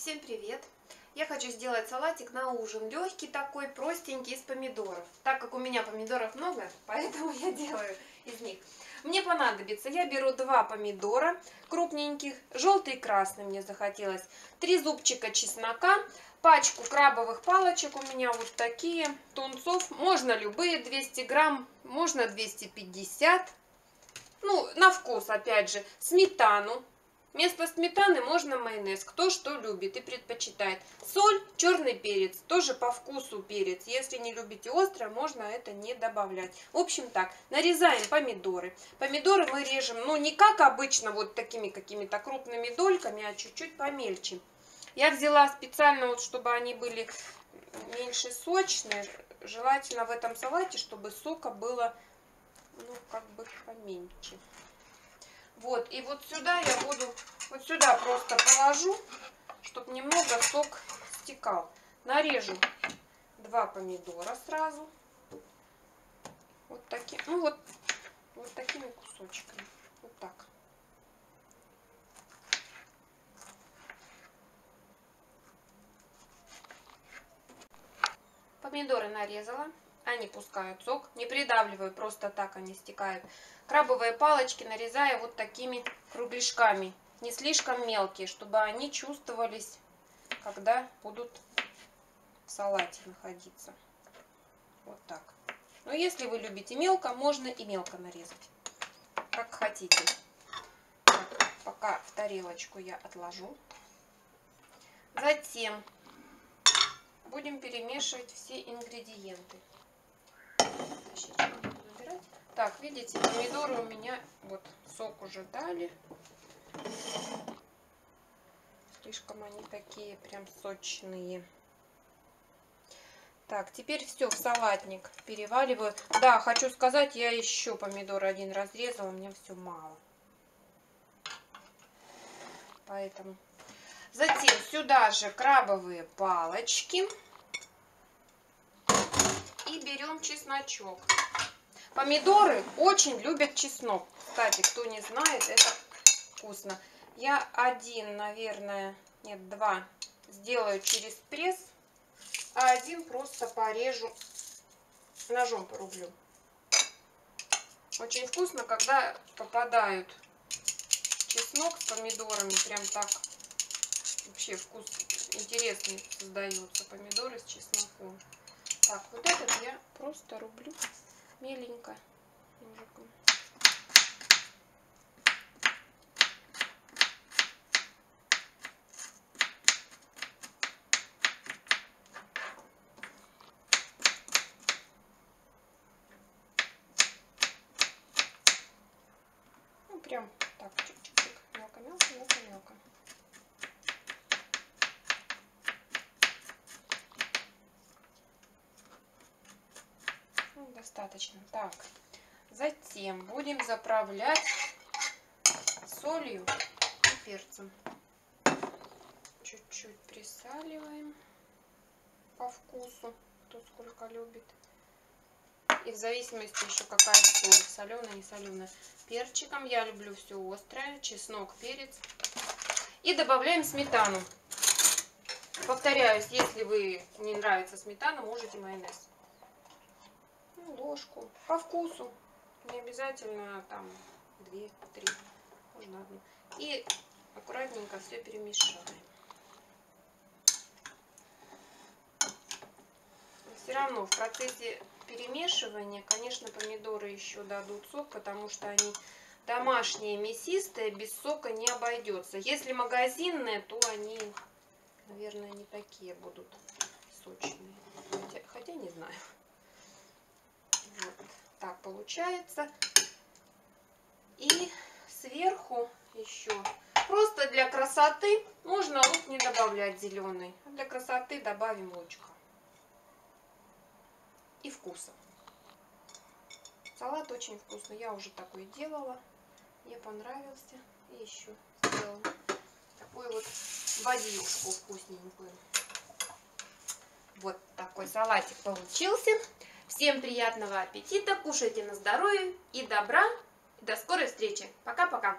Всем привет! Я хочу сделать салатик на ужин. Легкий такой, простенький, из помидоров. Так как у меня помидоров много, поэтому я делаю из них. Мне понадобится, я беру два помидора крупненьких, желтый и красный мне захотелось, три зубчика чеснока, пачку крабовых палочек у меня вот такие, тунцов, можно любые 200 грамм, можно 250, ну, на вкус опять же, сметану, Вместо сметаны можно майонез, кто что любит и предпочитает. Соль, черный перец, тоже по вкусу перец. Если не любите острое, можно это не добавлять. В общем так, нарезаем помидоры. Помидоры мы режем, ну не как обычно, вот такими какими-то крупными дольками, а чуть-чуть помельче. Я взяла специально, вот, чтобы они были меньше сочные. Желательно в этом салате, чтобы сока было, ну, как бы поменьше. Вот, и вот сюда я буду, вот сюда просто положу, чтобы немного сок стекал. Нарежу два помидора сразу. Вот такие, ну вот, вот такими кусочками. Вот так. Помидоры нарезала. Они пускают сок. Не придавливаю, просто так они стекают. Крабовые палочки нарезаю вот такими кругляшками. Не слишком мелкие, чтобы они чувствовались, когда будут в салате находиться. Вот так. Но если вы любите мелко, можно и мелко нарезать. Как хотите. Так, пока в тарелочку я отложу. Затем будем перемешивать все ингредиенты. Так, видите, помидоры у меня вот сок уже дали. Слишком они такие прям сочные. Так, теперь все в салатник переваливаю. Да, хочу сказать, я еще помидоры один разрезала, меня все мало. Поэтому. Затем сюда же крабовые палочки и берем чесночок. Помидоры очень любят чеснок. Кстати, кто не знает, это вкусно. Я один, наверное, нет, два сделаю через пресс, а один просто порежу, ножом порублю. Очень вкусно, когда попадают чеснок с помидорами. Прям так вообще вкус интересный создается. Помидоры с чесноком. Так, вот этот я просто рублю меленько. Ну, прям так, чик-чик-чик, мелко-мелко, мелко-мелко. Достаточно. Так, затем будем заправлять солью и перцем. Чуть-чуть присаливаем по вкусу, кто сколько любит. И в зависимости еще какая соль, соленая, не соленая. Перчиком я люблю все острое, чеснок, перец. И добавляем сметану. Повторяюсь, если вы не нравится сметана, можете майонез ложку по вкусу. Не обязательно там две, три, можно одну. И аккуратненько все перемешиваем. Все равно в процессе перемешивания, конечно, помидоры еще дадут сок, потому что они домашние, мясистые, без сока не обойдется. Если магазинные, то они, наверное, не такие будут сочные. Хотя, хотя не знаю. Вот так получается. И сверху еще просто для красоты можно лук не добавлять зеленый. А для красоты добавим лучка. И вкуса. Салат очень вкусный. Я уже такой делала. Мне понравился. И еще сделала такую вот водичку вкусненькую. Вот такой салатик получился. Всем приятного аппетита, кушайте на здоровье и добра. До скорой встречи. Пока-пока.